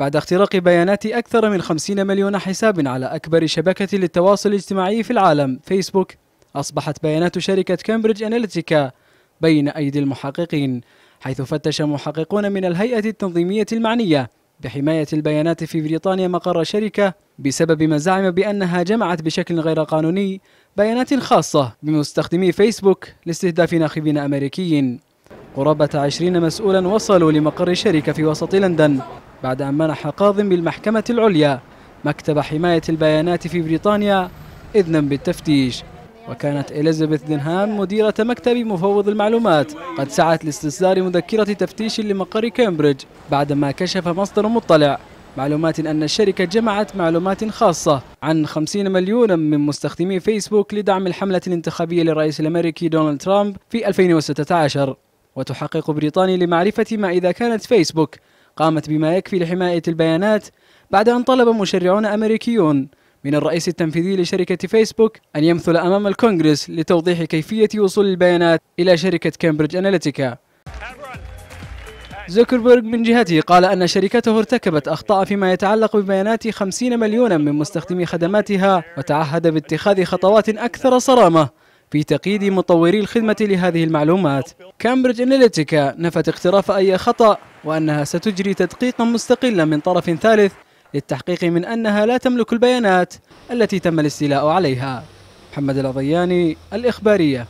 بعد اختراق بيانات أكثر من 50 مليون حساب على أكبر شبكة للتواصل الاجتماعي في العالم فيسبوك. أصبحت بيانات شركة كامبريدج أناليتيكا بين أيدي المحققين حيث فتش محققون من الهيئة التنظيمية المعنية بحماية البيانات في بريطانيا مقر شركة بسبب ما زعم بأنها جمعت بشكل غير قانوني بيانات خاصة بمستخدمي فيسبوك لاستهداف ناخبين أمريكيين. قرابة عشرين مسؤولا وصلوا لمقر الشركة في وسط لندن. بعد أن منح قاض بالمحكمة العليا مكتب حماية البيانات في بريطانيا إذنا بالتفتيش. وكانت إليزابيث دنهام مديرة مكتب مفوض المعلومات. قد سعت لاستصدار مذكرة تفتيش لمقر كامبريدج بعدما كشف مصدر مطلع. معلومات أن الشركة جمعت معلومات خاصة عن 50 مليونا من مستخدمي فيسبوك لدعم الحملة الانتخابية للرئيس الأمريكي دونالد ترامب في 2016 وتحقق بريطانيا لمعرفة ما إذا كانت فيسبوك. قامت بما يكفي لحماية البيانات بعد أن طلب مشرعون أمريكيون من الرئيس التنفيذي لشركة فيسبوك أن يمثل أمام الكونغرس لتوضيح كيفية وصول البيانات إلى شركة كامبريدج أناليتيكا. زوكربيرغ من جهته قال أن شركته ارتكبت أخطاء فيما يتعلق ببيانات 50 مليونا من مستخدمي خدماتها وتعهد باتخاذ خطوات أكثر صرامة في تقييد مطوري الخدمة لهذه المعلومات. كامبريدج أناليتيكا نفت اقتراف أي خطأ وأنها ستجري تدقيقا مستقلا من طرف ثالث للتحقيق من أنها لا تملك البيانات التي تم الاستيلاء عليها. محمد العضياني الإخبارية.